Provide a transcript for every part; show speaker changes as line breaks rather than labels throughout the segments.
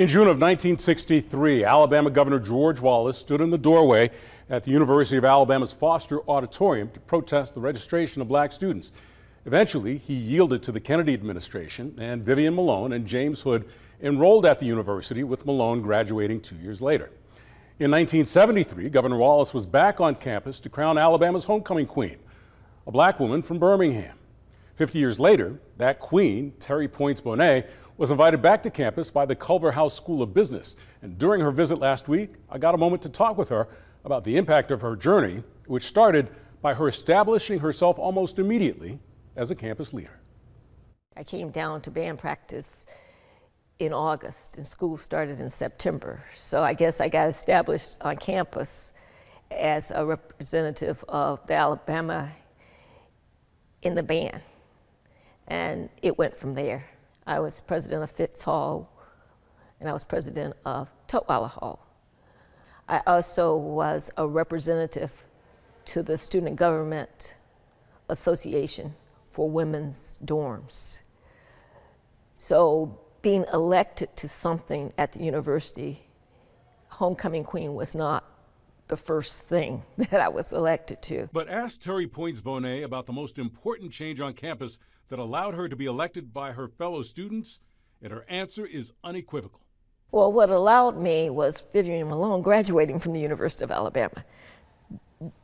In June of 1963, Alabama Governor George Wallace stood in the doorway at the University of Alabama's Foster Auditorium to protest the registration of black students. Eventually, he yielded to the Kennedy administration, and Vivian Malone and James Hood enrolled at the university, with Malone graduating two years later. In 1973, Governor Wallace was back on campus to crown Alabama's homecoming queen, a black woman from Birmingham. Fifty years later, that queen, Terry Points Bonet, was invited back to campus by the Culverhouse School of Business. And during her visit last week, I got a moment to talk with her about the impact of her journey, which started by her establishing herself almost immediately as a campus leader.
I came down to band practice in August and school started in September. So I guess I got established on campus as a representative of the Alabama in the band. And it went from there. I was president of Fitz Hall, and I was president of Tutwiler Hall. I also was a representative to the Student Government Association for Women's Dorms. So being elected to something at the university, homecoming queen was not the first thing that I was elected to.
But ask Terry Points Bonet about the most important change on campus that allowed her to be elected by her fellow students, and her answer is unequivocal.
Well, what allowed me was Vivian Malone graduating from the University of Alabama.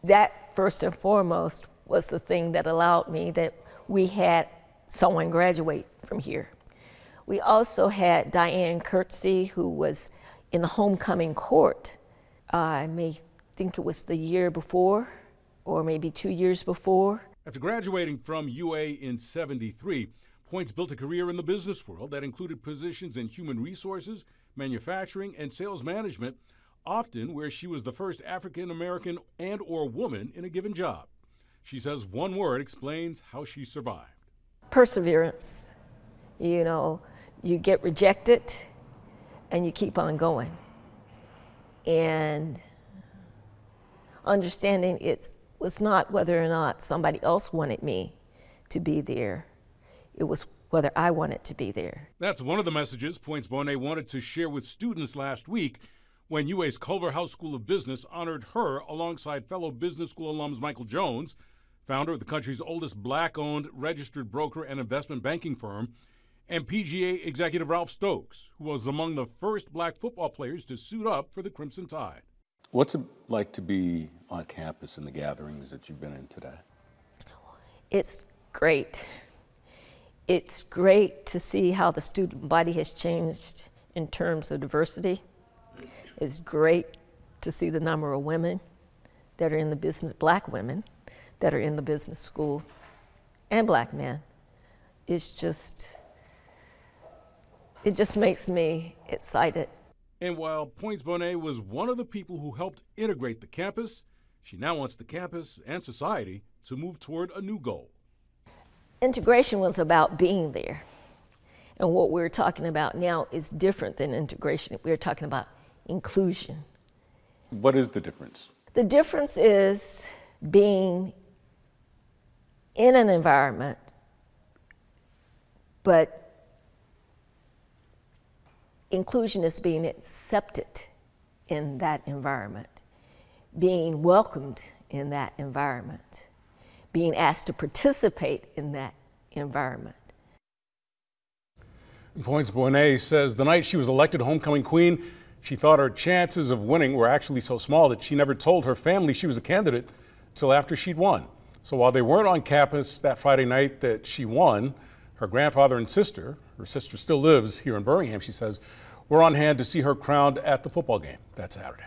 That, first and foremost, was the thing that allowed me that we had someone graduate from here. We also had Diane Kirksey, who was in the homecoming court. Uh, I may think it was the year before, or maybe two years before.
After graduating from UA in 73, Points built a career in the business world that included positions in human resources, manufacturing, and sales management, often where she was the first African American and or woman in a given job. She says one word explains how she survived.
Perseverance. You know, you get rejected and you keep on going. And understanding it was not whether or not somebody else wanted me to be there. It was whether I wanted to be there.
That's one of the messages Points Bonet wanted to share with students last week when UA's Culverhouse School of Business honored her alongside fellow business school alums Michael Jones, founder of the country's oldest black owned registered broker and investment banking firm, and PGA executive Ralph Stokes, who was among the first black football players to suit up for the Crimson Tide.
What's it like to be on campus in the gatherings that you've been in today?
It's great. It's great to see how the student body has changed in terms of diversity. It's great to see the number of women that are in the business, black women that are in the business school, and black men. It's just, it just makes me excited
and while Points Bonet was one of the people who helped integrate the campus, she now wants the campus and society to move toward a new goal.
Integration was about being there. And what we're talking about now is different than integration. We're talking about inclusion.
What is the difference?
The difference is being in an environment, but inclusion is being accepted in that environment, being welcomed in that environment, being asked to participate in that environment.
Points Bonet says the night she was elected homecoming queen, she thought her chances of winning were actually so small that she never told her family she was a candidate until after she'd won. So while they weren't on campus that Friday night that she won, her grandfather and sister, her sister still lives here in Birmingham, she says, were on hand to see her crowned at the football game that Saturday.